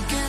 think